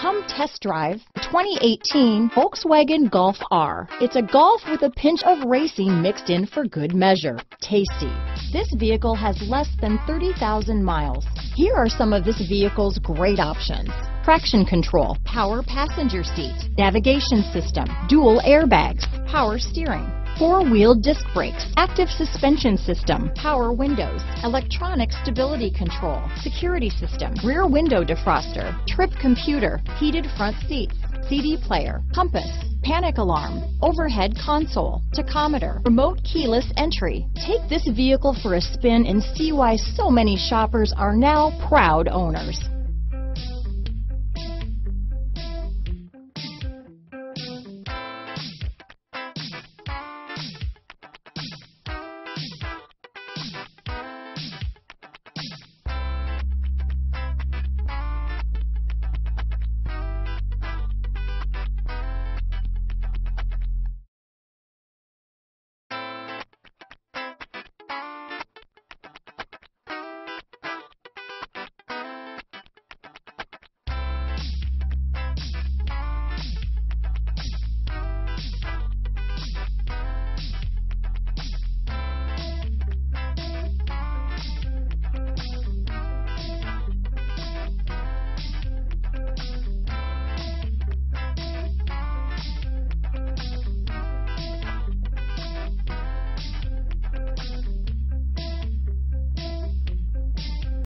Come test drive 2018 Volkswagen Golf R. It's a Golf with a pinch of racing mixed in for good measure. Tasty. This vehicle has less than 30,000 miles. Here are some of this vehicle's great options. Traction control, power passenger seat, navigation system, dual airbags, power steering, four-wheel disc brakes, active suspension system, power windows, electronic stability control, security system, rear window defroster, trip computer, heated front seats, CD player, compass, panic alarm, overhead console, tachometer, remote keyless entry. Take this vehicle for a spin and see why so many shoppers are now proud owners.